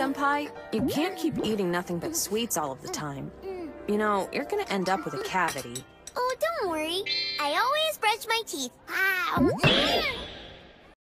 Senpai, you can't keep eating nothing but sweets all of the time. You know, you're gonna end up with a cavity. Oh, don't worry. I always brush my teeth.